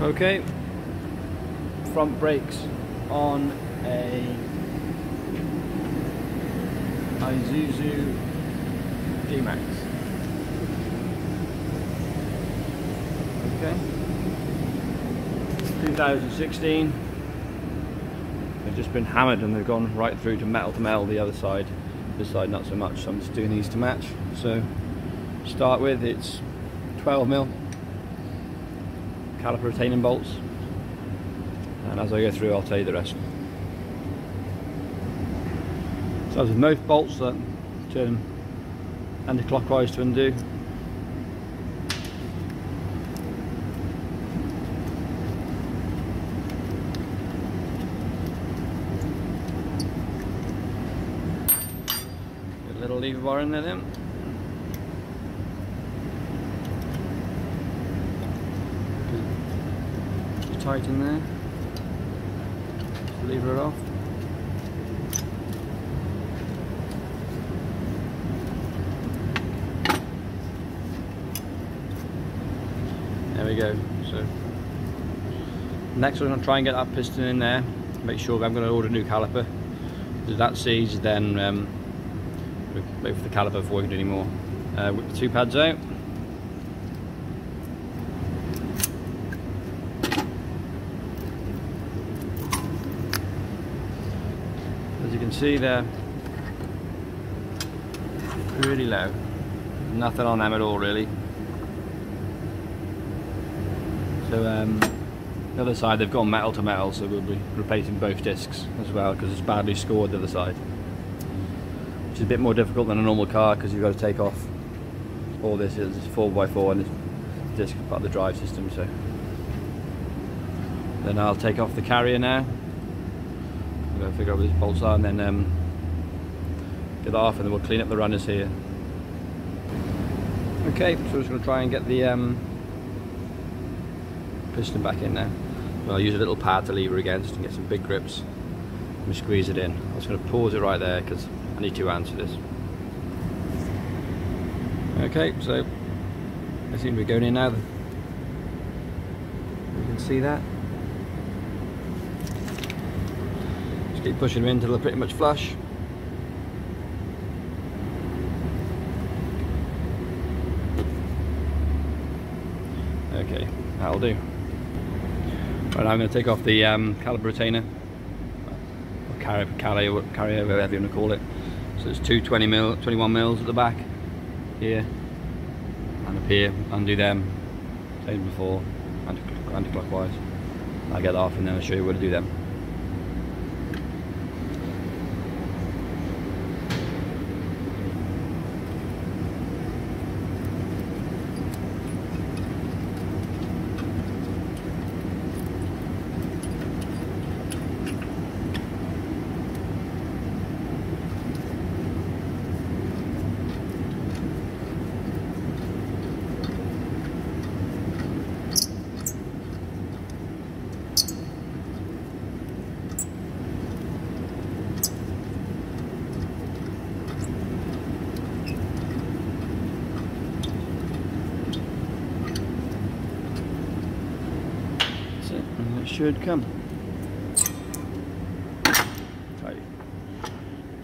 Okay, front brakes on a Isuzu D-Max. Okay, 2016. They've just been hammered and they've gone right through to metal to metal the other side. This side not so much, so I'm just doing these to match. So, start with it's 12 mil caliper retaining bolts and as I go through I'll tell you the rest. So with most bolts that turn anti-clockwise to undo Get a little lever bar in there then. Just tight in there. Lever it off. There we go. So next we're to try and get that piston in there. Make sure I'm to order a new caliper. If that seized, then um, we wait for the caliper before we can do any more. Uh, whip the two pads out. As you can see they're really low. Nothing on them at all really. So um, the other side they've gone metal to metal so we'll be replacing both discs as well because it's badly scored the other side. Which is a bit more difficult than a normal car because you've got to take off all this is 4x4 and this disc is part of the drive system so. Then I'll take off the carrier now. To figure out where these bolts are and then um, get that off and then we'll clean up the runners here. Okay, so we're just going to try and get the um, piston back in. Well, I'll use a little pad to lever against and get some big grips and squeeze it in. I'm just going to pause it right there because I need two hands for this. Okay, so I seem to be going in now. You can see that. Keep pushing them until they're pretty much flush. Okay, that'll do. Right, I'm going to take off the um, caliper retainer, or carrier, carrier, carrier, whatever you want to call it. So it's two 20 mil, 21 mils at the back, here, and up here. Undo them, same before, anti anti-clockwise. I'll get that off and then I'll show you where to do them. That's it, and it should come.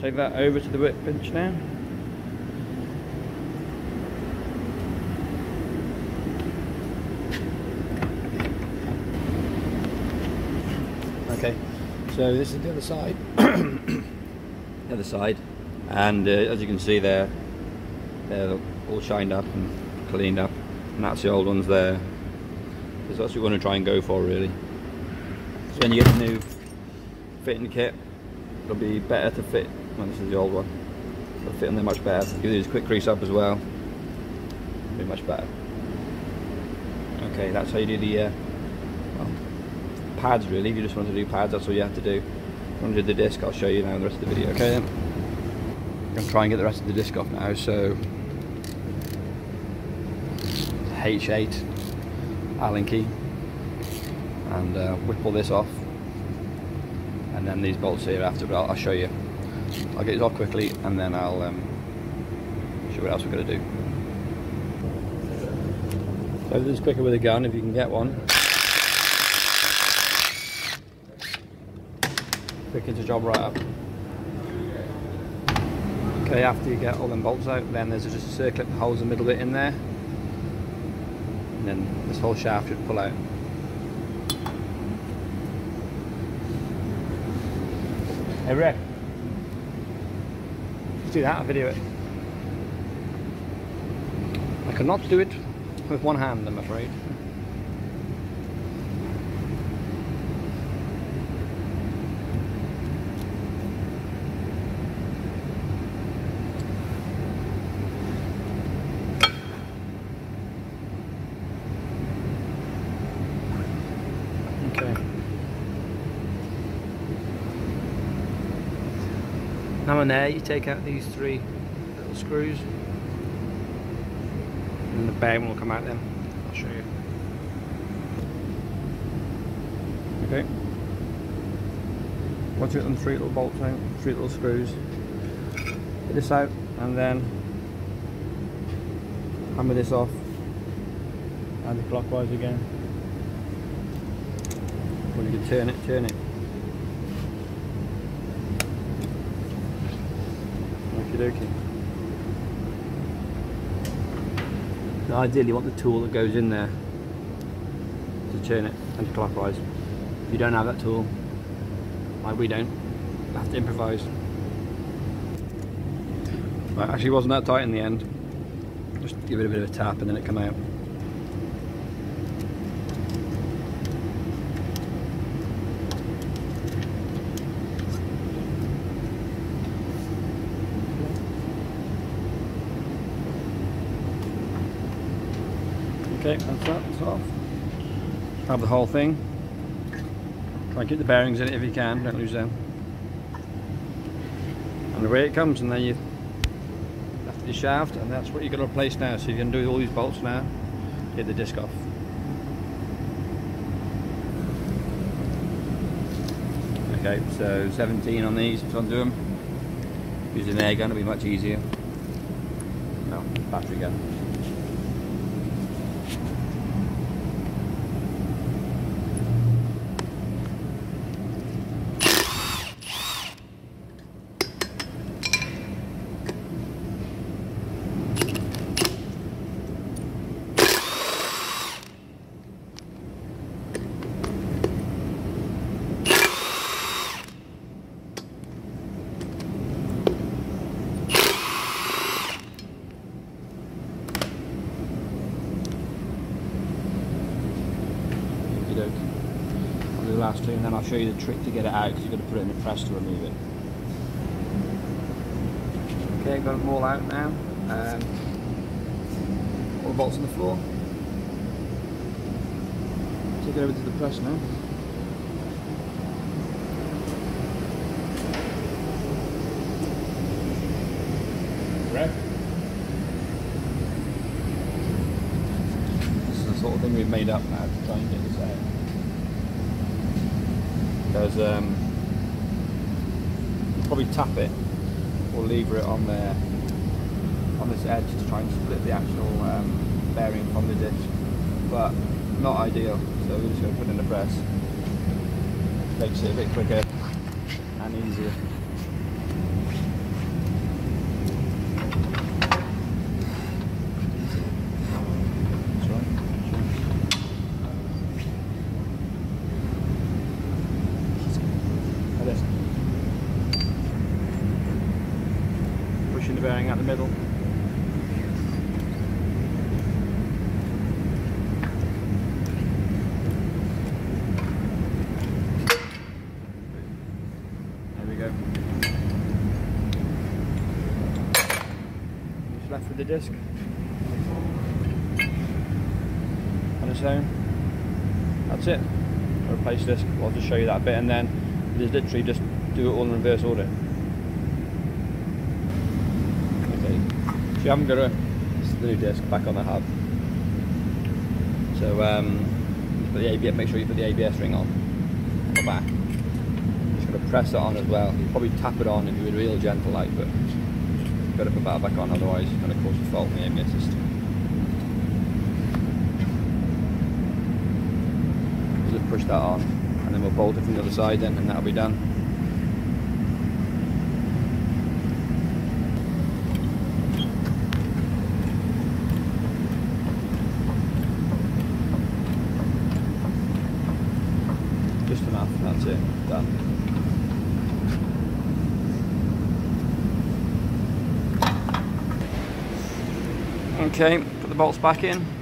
Take that over to the workbench now. Okay, so this is the other side. the other side, and uh, as you can see there, they're all shined up and cleaned up, and that's the old ones there. Because that's what you want to try and go for really. When you get the new fitting kit, it'll be better to fit, well this is the old one, it'll fit in there much better. Give these a quick grease up as well, it'll be much better. Okay, that's how you do the uh, well, pads really, if you just want to do pads that's all you have to do. If you want to do the disc, I'll show you now in the rest of the video. Okay then, I'm going to try and get the rest of the disc off now, so H8 Allen key and uh, whipple this off. And then these bolts here after but I'll, I'll show you. I'll get it off quickly and then I'll um, show what else we're going to do. So this is quicker with a gun if you can get one. Picking the job right up. Okay after you get all them bolts out then there's just a circlip that holds the middle bit in there. And then this whole shaft should pull out. Hey Rick. Let's do that, video it. I cannot do it with one hand, I'm afraid. Okay. And there you take out these three little screws and the bearing will come out then. I'll show you. Okay. Once you get them three little bolts out, three little screws, get this out and then hammer this off anti-clockwise again. When you can turn it, turn it. Dokie. Now ideally you want the tool that goes in there to turn it anti-clockwise. If you don't have that tool, like we don't, you have to improvise. Right, actually wasn't that tight in the end. Just give it a bit of a tap and then it come out. Okay, that's that, off. Have the whole thing. Try and keep the bearings in it if you can, don't lose them. And away it comes, and then you lift the shaft, and that's what you're going to replace now. So you can do all these bolts now, get the disc off. Okay, so 17 on these, if you want to do them. Using an air gun will be much easier. No, battery gun. I'll do the last two and then I'll show you the trick to get it out because you've got to put it in the press to remove it. Okay, got them all out now. Um, all the bolts on the floor. Take it over to the press now. Right? This is the sort of thing we've made up now to try and get this out. Because um, probably tap it or lever it on there on this edge to try and split the actual um, bearing from the disc, but not ideal. So we're just going to put in the press. Makes it a bit quicker and easier. That's right. Like this. Pushing the bearing out the middle. There we go. Just left with the disc. On its own. That's it. Replace disc. I'll just show you that bit and then there's literally just do it all in reverse order. Okay. So you haven't got a new disc back on the hub. So um put the ABS make sure you put the ABS ring on on the back. Just gotta press it on as well. You probably tap it on if you were real gentle like but got to put that back on otherwise it's gonna cause a fault in the ABS system. Just push that on and then we'll bolt it from the other side then and that'll be done. Okay, put the bolts back in.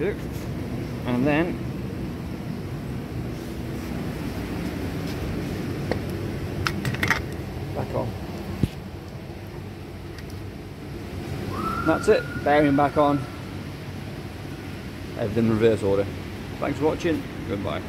And then back on. That's it, bearing back on. Everything in reverse order. Thanks for watching, goodbye.